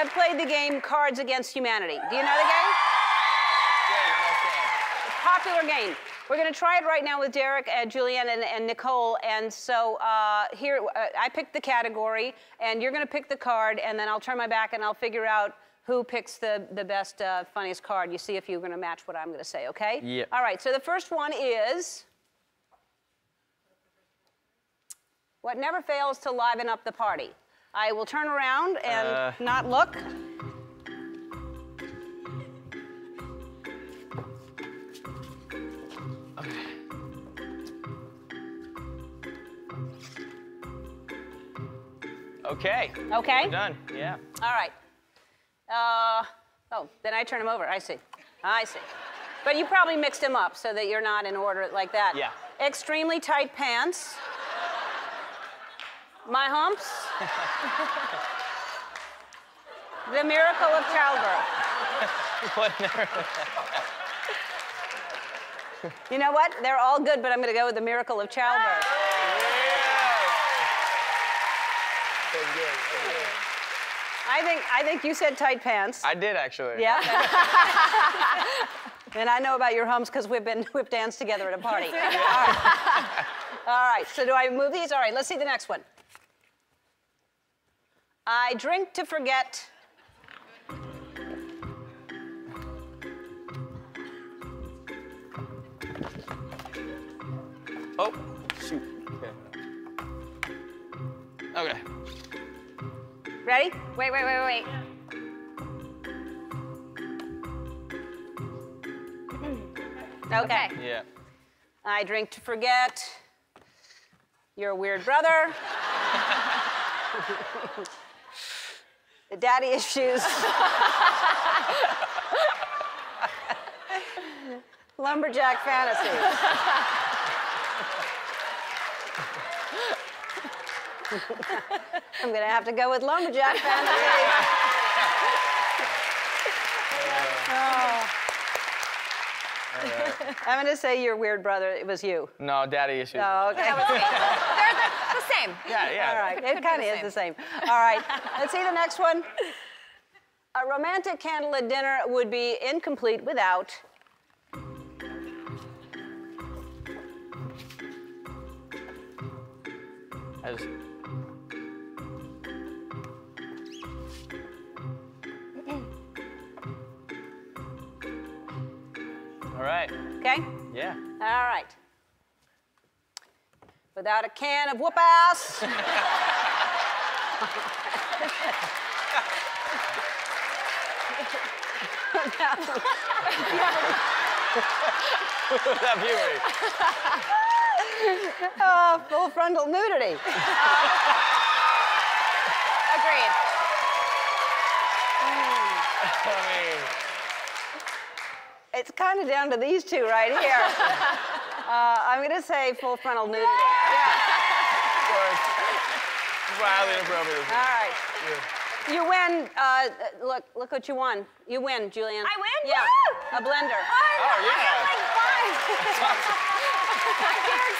have played the game Cards Against Humanity. Do you know the game? Popular game. We're going to try it right now with Derek, and Julianne, and, and Nicole. And so uh, here, uh, I picked the category, and you're going to pick the card, and then I'll turn my back and I'll figure out who picks the, the best, uh, funniest card. You see if you're going to match what I'm going to say, okay? Yep. All right, so the first one is. What never fails to liven up the party. I will turn around and Uh. not look. Okay. Okay? Done. Yeah. All right. Uh, oh, then I turn them over. I see. I see. But you probably mixed them up so that you're not in order like that. Yeah. Extremely tight pants. My humps. the miracle of childbirth. What? miracle? You know what? They're all good, but I'm going to go with the miracle of childbirth. I think I think you said tight pants. I did actually. Yeah. and I know about your humps because we've been we've danced together at a party. All right. All right. So do I move these? All right. Let's see the next one. I drink to forget. Oh, shoot. Okay. Okay. Ready? Wait, wait, wait, wait. Okay. Yeah. I drink to forget. Your a weird brother. the daddy issues. Lumberjack fantasy. I'm gonna have to go with lumberjack fantasy. Oh. I'm gonna say your weird brother. It was you. No, daddy issues. Oh, okay. The, same. Yeah, yeah. All right, it kind of is the same. All right, let's see the next one. A romantic candlelit dinner would be incomplete without. Just- All right. Okay? Yeah. All right. Without a can of whoop ass. Without puberty. Uh, full frontal nudity. Agreed. I mean, It's kind of down to these two right here. Uh, I'm going to say full frontal nudity. Yeah. Wildly inappropriate. All right. You win. Uh, look, look what you won. You win, Julianne. I win? Yeah. Woo! A blender. Oh, yeah. I feel like fun.